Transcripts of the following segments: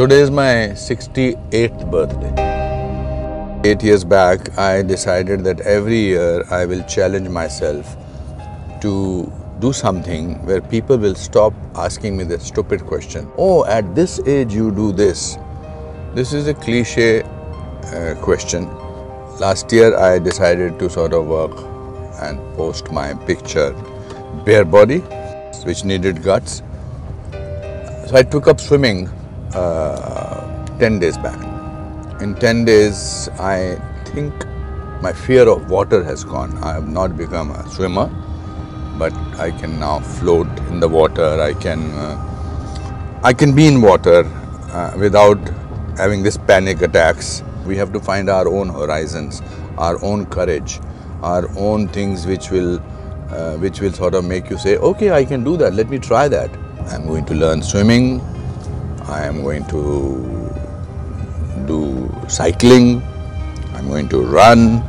Today is my 68th birthday. Eight years back, I decided that every year I will challenge myself to do something where people will stop asking me the stupid question Oh, at this age you do this. This is a cliche uh, question. Last year I decided to sort of work and post my picture bare body, which needed guts. So I took up swimming uh, 10 days back. In 10 days, I think my fear of water has gone. I have not become a swimmer, but I can now float in the water. I can, uh, I can be in water uh, without having this panic attacks. We have to find our own horizons, our own courage, our own things which will, uh, which will sort of make you say, okay, I can do that. Let me try that. I'm going to learn swimming. I am going to do cycling. I'm going to run,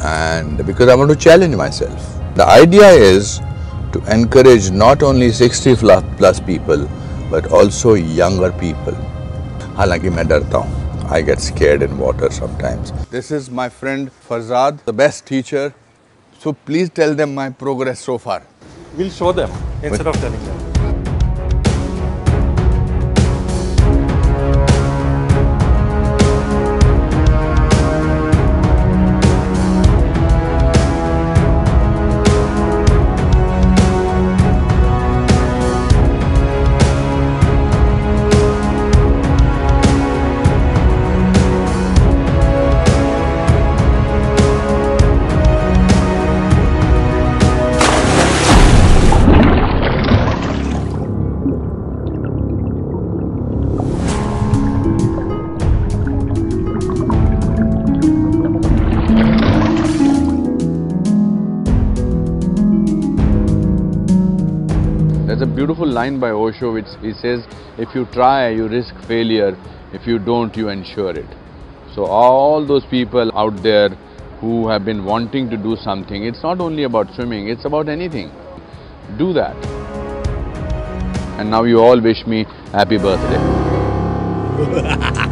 and because I want to challenge myself. The idea is to encourage not only 60 plus plus people, but also younger people. हालांकि मैं डरता हूँ I get scared in water sometimes. This is my friend Farzad, the best teacher. So please tell them my progress so far. We'll show them instead of telling them. There's a beautiful line by Osho which he says, if you try, you risk failure. If you don't, you ensure it. So all those people out there who have been wanting to do something, it's not only about swimming, it's about anything. Do that. And now you all wish me happy birthday.